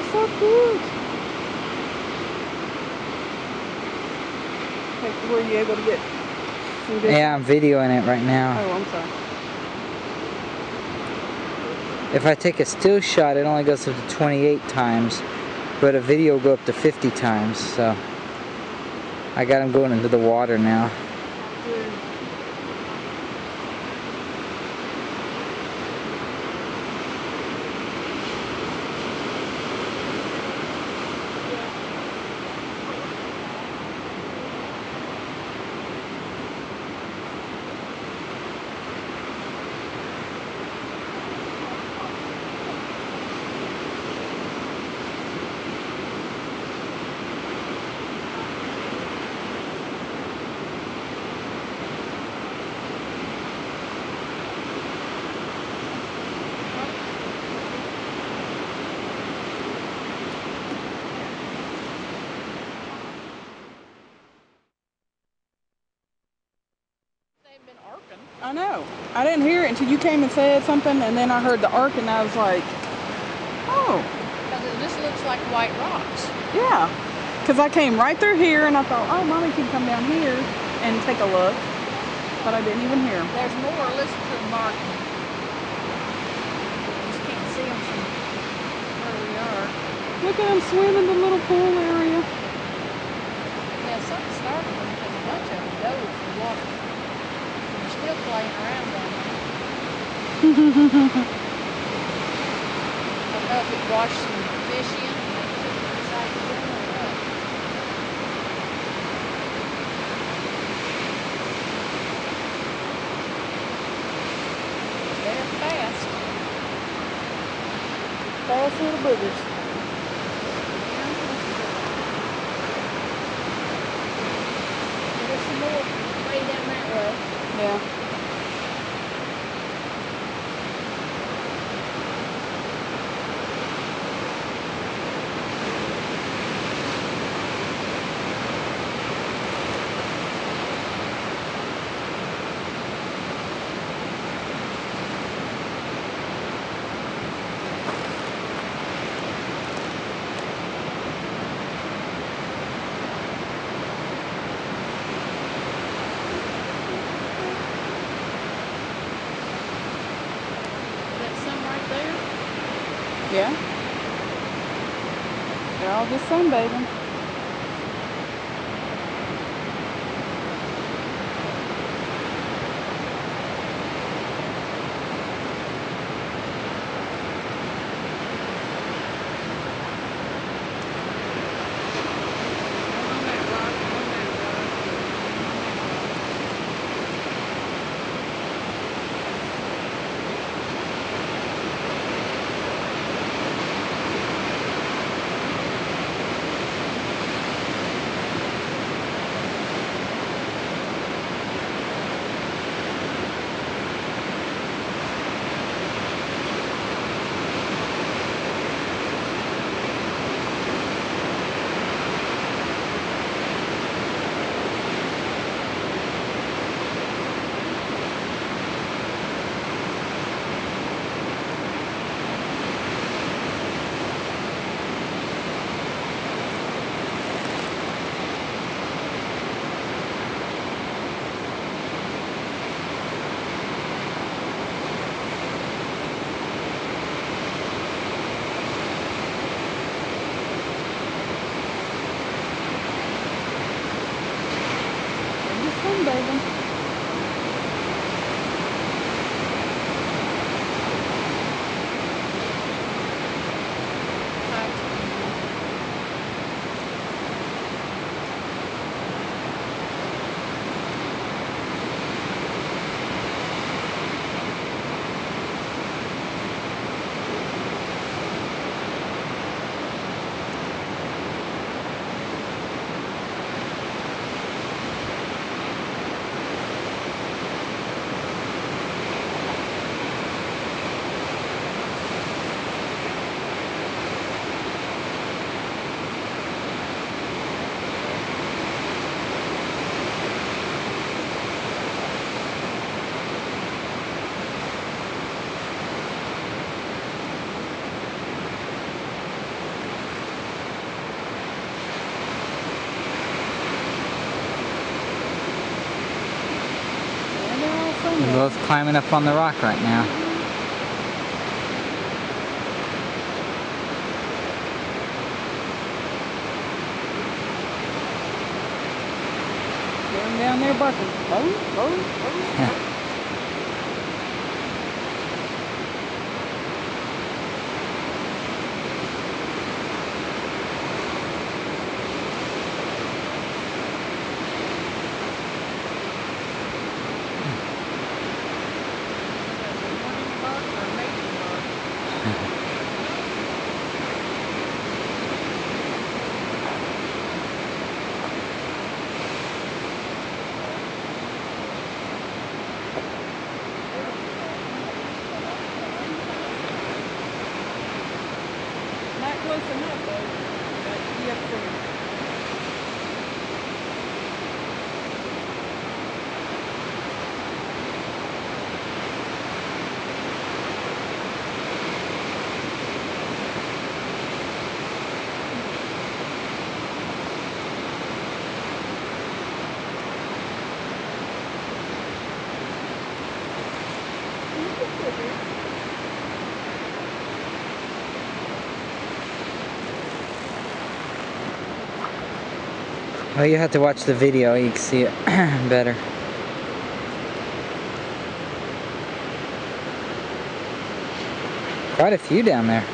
so cute. Like, were you able to get some good? Yeah, I'm videoing it right now. Oh, I'm sorry. If I take a still shot, it only goes up to 28 times, but a video will go up to 50 times. So I got them going into the water now. They've been arcing. I know. I didn't hear it until you came and said something, and then I heard the arc, and I was like, oh, Because it just looks like white rocks. yeah. Because I came right through here, and I thought, oh, mommy can come down here and take a look, but I didn't even hear. There's more. Listen to. You just can't see them from where we are. Look at them swimming the little pool area. Yeah, something started them because a bunch of them dove water. And they're still playing around down there. I don't know if it washed some fish in and they took it inside the room or what. They're fast. Fast little boogers. There's some more way down that way. Yeah. Is that some right there? Yeah. They're Both climbing up on the rock right now. Going down there barking. Oh, oh, oh. Bark? Well, you have to watch the video. You can see it better. Quite a few down there.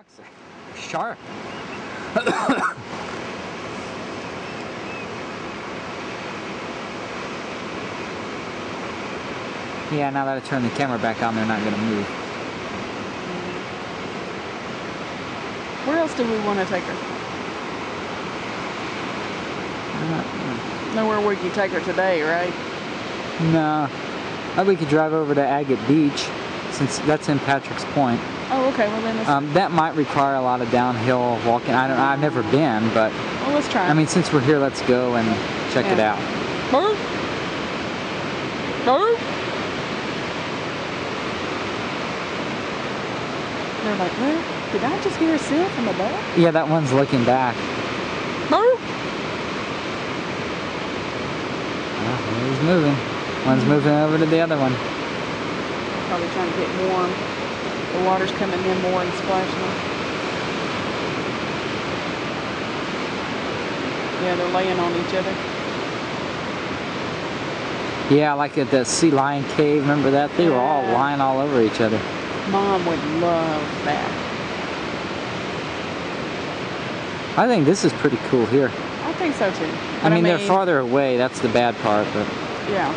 Are sharp. yeah, now that I turn the camera back on, they're not going to move. Where else do we want to take her? Uh, Nowhere we can take her today, right? no. Uh, we could drive over to Agate Beach, since that's in Patrick's Point. Oh, okay. Well then, Um, that might require a lot of downhill walking. I don't. I've never been, but well, let's try. I mean, since we're here, let's go and check it out. Boo! Boo! They're like, well, did I just hear a seal from the above? Yeah, that one's looking back. Boo! Oh, he's moving. One's moving over to the other one. Probably trying to get warm. The water's coming in more and splashing. Yeah, they're laying on each other. Yeah, like at the Sea Lion Cave. Remember that? They were all lying all over each other. Mom would love that. I think this is pretty cool here. I think so too. I But mean, they're farther away. That's the bad part, but Yeah.